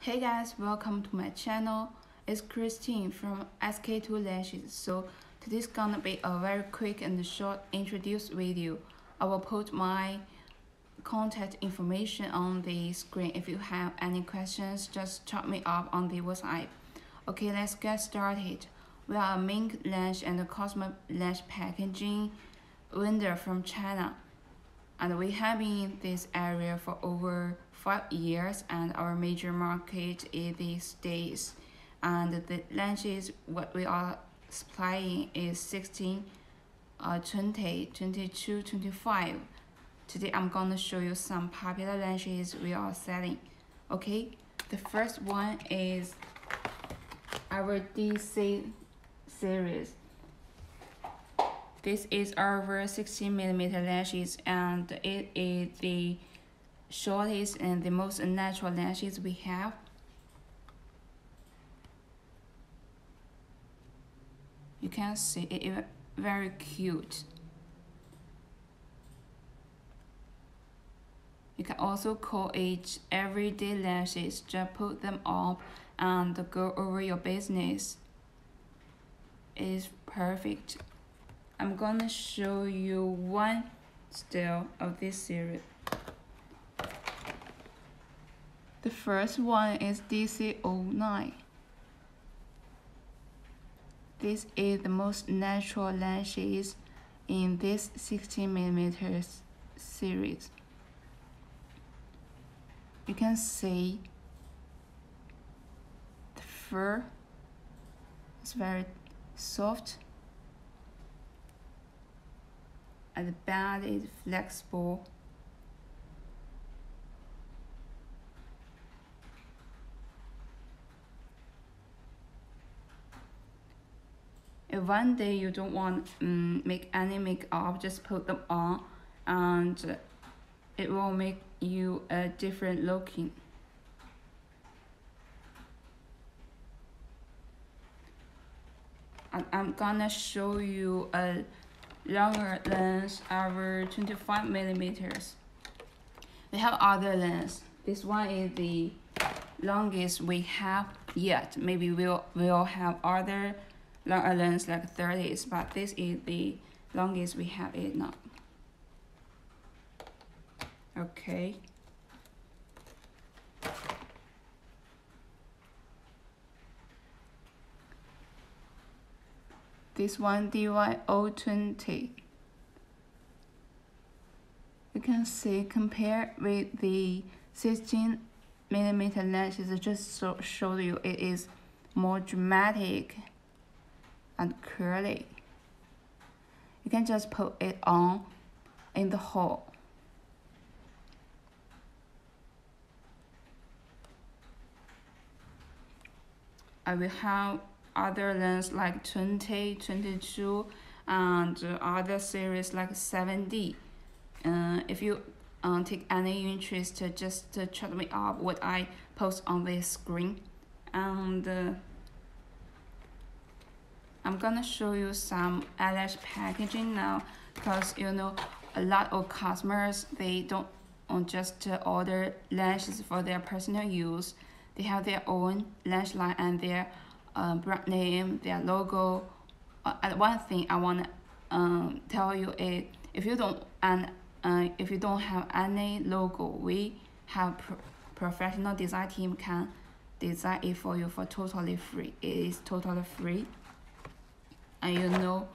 Hey guys, welcome to my channel. It's Christine from Skii Lashes. So today's gonna be a very quick and short introduce video. I will put my contact information on the screen. If you have any questions, just chat me up on the WhatsApp. Okay, let's get started. We are a mink lash and cosmetic lash packaging vendor from China. And we have been in this area for over five years and our major market is the States. And the lashes what we are supplying is 16, uh, 20, 22, 25. Today I'm gonna show you some popular lashes we are selling. Okay, the first one is our DC series. This is our 16 millimeter lashes and it is the shortest and the most natural lashes we have. You can see it very cute. You can also call it everyday lashes. Just put them up and go over your business. It is perfect. I'm gonna show you one style of this series. The first one is DC09. This is the most natural lashes in this 16 millimeters series. You can see the fur is very soft and the band is flexible one day you don't want um, make any makeup just put them on and it will make you a different looking. And I'm gonna show you a longer lens over 25 millimeters. We have other lens. This one is the longest we have yet. Maybe we'll we'll have other longer lens like 30s, but this is the longest we have it now. Okay. This one DY020. You can see compare with the 16 millimeter lens, it just so, show you it is more dramatic and curly. You can just put it on in the hole. I will have other lens like 20, 22, and other series like 7D. Uh, if you uh, take any interest, just uh, check me up what I post on this screen. And uh, I'm gonna show you some eyelash packaging now because you know a lot of customers they don't just order lashes for their personal use. They have their own lash line and their uh, brand name their logo. Uh, and one thing I want to um, tell you is if you don't and uh, if you don't have any logo we have pro professional design team can design it for you for totally free. It is totally free and you know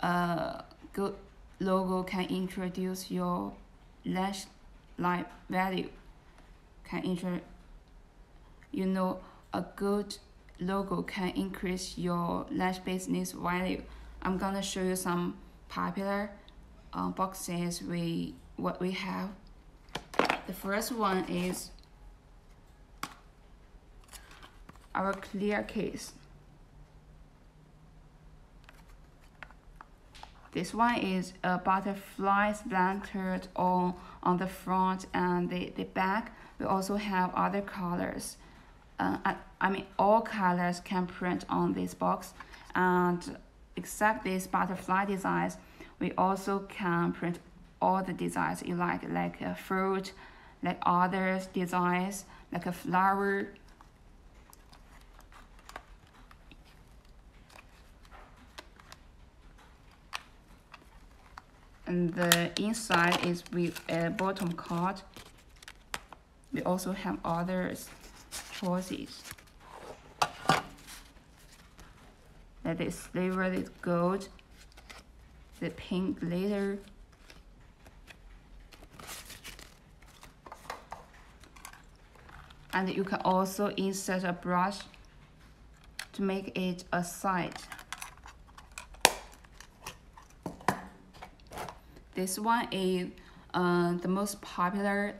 a good logo can introduce your lash line value can intro you know a good logo can increase your lash business value. I'm gonna show you some popular uh, boxes we what we have. The first one is our clear case This one is a butterfly splattered on, on the front and the, the back. We also have other colors. Uh, I, I mean, all colors can print on this box. And except these butterfly designs, we also can print all the designs you like, like a fruit, like other designs, like a flower. And the inside is with a bottom card. We also have other choices. That is flavored with gold, the pink glitter, and you can also insert a brush to make it a side. This one is uh, the most popular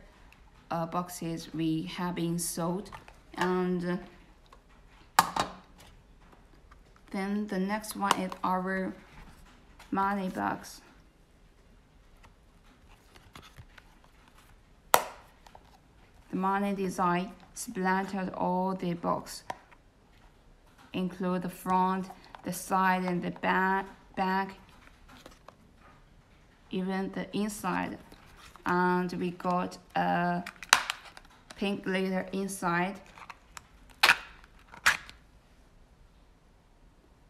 uh, boxes we have been sold and then the next one is our money box. The money design splattered all the box, include the front, the side, and the back, back, even the inside. And we got a pink glitter inside.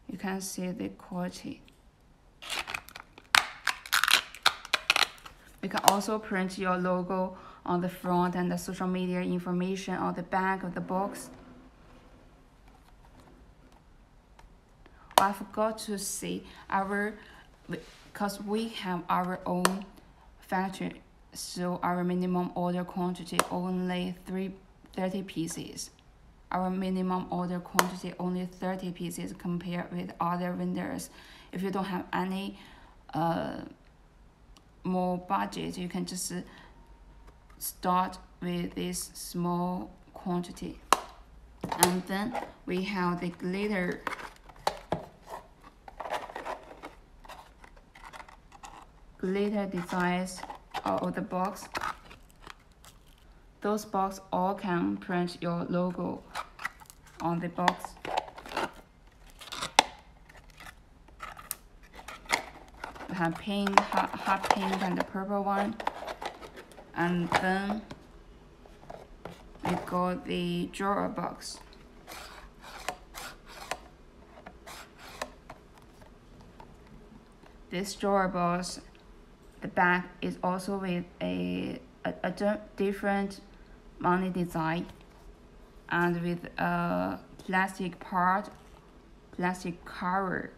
You can see the quality. You can also print your logo on the front and the social media information on the back of the box. I forgot to say our, because we have our own factory, so our minimum order quantity only three, 30 pieces. Our minimum order quantity only 30 pieces compared with other vendors. If you don't have any uh, more budget, you can just start with this small quantity. And then we have the glitter glitter designs of the box. Those box all can print your logo on the box. We have pink, hot, hot pink, and the purple one and then we got the drawer box. This drawer box, the back is also with a, a, a different money design and with a plastic part, plastic cover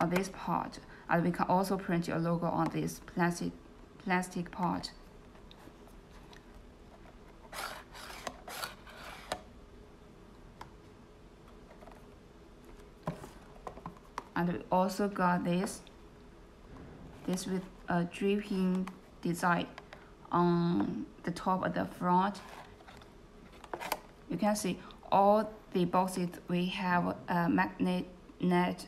on this part. And we can also print your logo on this plastic plastic part. and we also got this this with a dripping design on the top of the front. You can see all the boxes we have a magnet net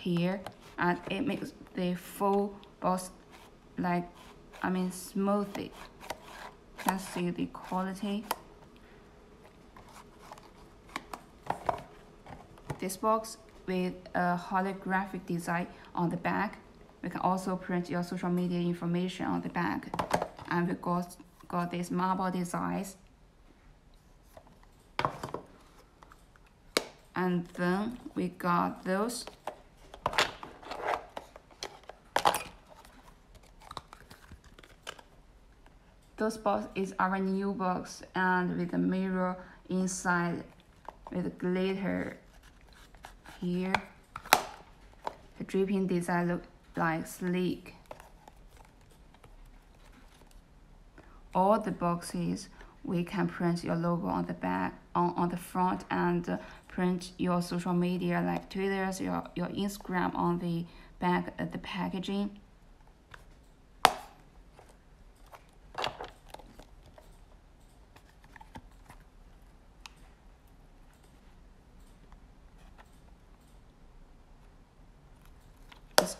here and it makes the full box like I mean smoothly you can see the quality. This box with a holographic design on the back. We can also print your social media information on the back. And we got, got these marble designs. And then we got those. Those box is our new box and with a mirror inside with glitter here. The dripping design look like sleek. All the boxes we can print your logo on the back on, on the front and print your social media like Twitter's your, your Instagram on the back of the packaging.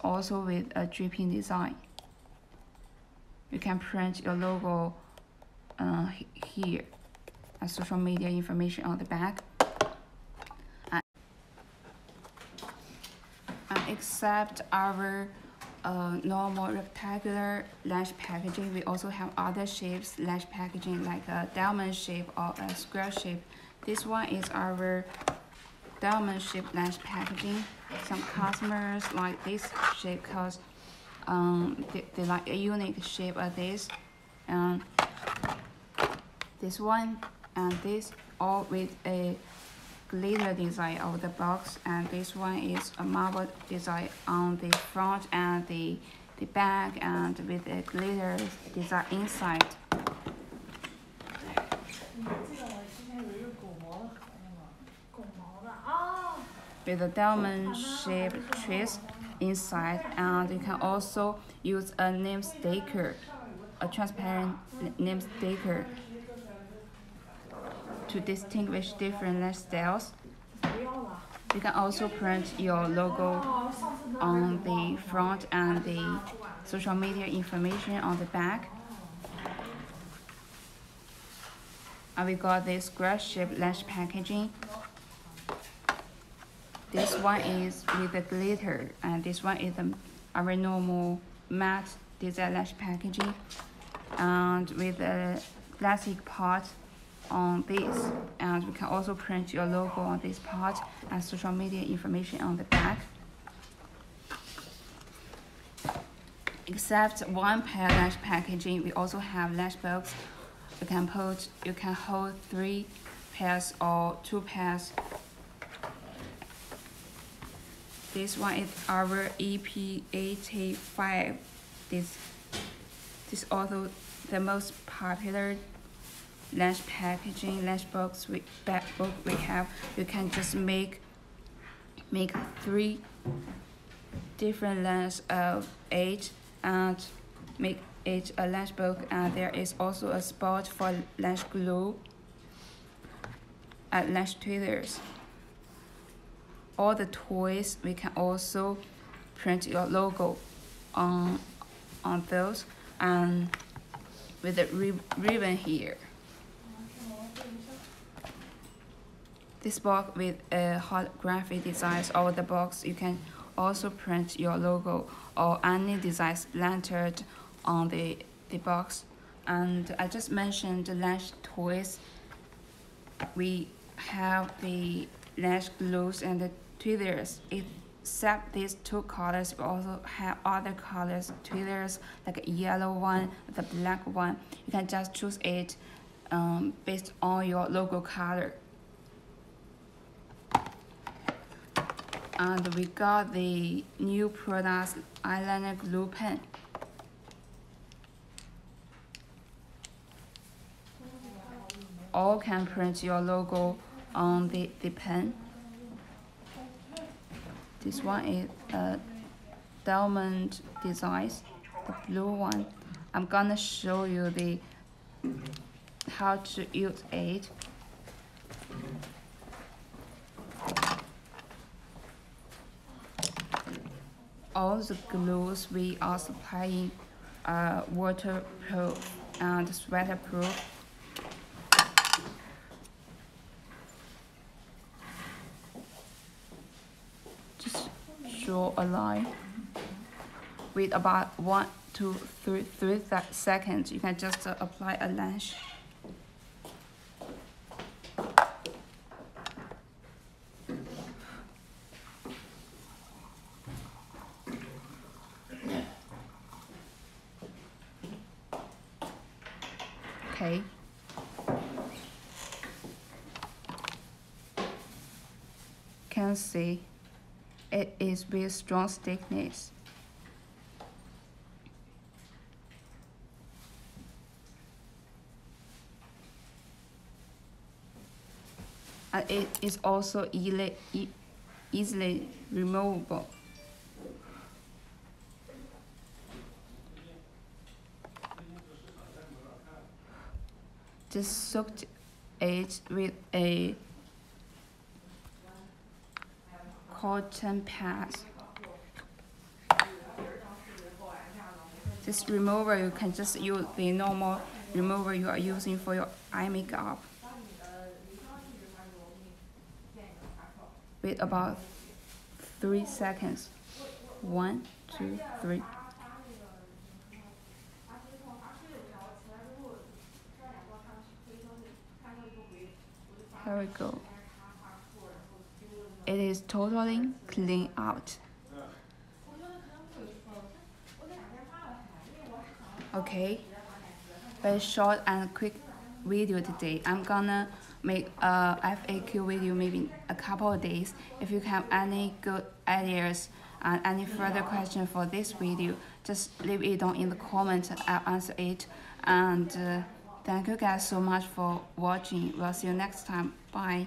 Also with a dripping design. You can print your logo uh, here and social media information on the back. And, except our uh, normal rectangular lash packaging. We also have other shapes lash packaging like a diamond shape or a square shape. This one is our diamond shape lash packaging. Some customers like this shape because um, they, they like a unique shape of this. And this one and this all with a glitter design of the box and this one is a marble design on the front and the the back and with a glitter design inside with a diamond-shaped trace inside and you can also use a name sticker, a transparent name sticker to distinguish different styles. You can also print your logo on the front and the social media information on the back. And we got this grass shaped lash packaging this one is with the glitter, and this one is a, our normal matte design lash packaging. And with a plastic part on this, and we can also print your logo on this part and social media information on the back. Except one pair lash packaging, we also have lash box. You can put, you can hold three pairs or two pairs. This one is our E EP85. This, this also the most popular lash packaging, lash box we book we have. You can just make make three different lengths of eight and make it a lash book and there is also a spot for lash glue and lash tweezers. All the toys we can also print your logo on on those and with the rib ribbon here. This box with a holographic designs over the box, you can also print your logo or any designs lettered on the, the box. And I just mentioned the lash toys. We have the lash glues and the tweezers. Except these two colors, we also have other colors tweezers, like a yellow one, the black one. You can just choose it um, based on your logo color. and we got the new products eyeliner glue pen. All can print your logo on the, the pen. This one is uh, a diamond design, the blue one. I'm gonna show you the how to use it. all the glues we are supplying are waterproof and sweaterproof. Just draw a line with about one to three, three seconds. You can just uh, apply a lash. Okay. Can see it is with strong thickness. And uh, it is also easily, easily removable. just soaked it with a cotton pad. This remover, you can just use the normal remover you are using for your eye makeup. With about three seconds. One, two, three. Here we go. It is totally clean out. Okay, very short and quick video today. I'm gonna make a FAQ video maybe a couple of days. If you have any good ideas and any further question for this video, just leave it down in the comment. I'll answer it. And uh, thank you guys so much for watching. We'll see you next time. Bye.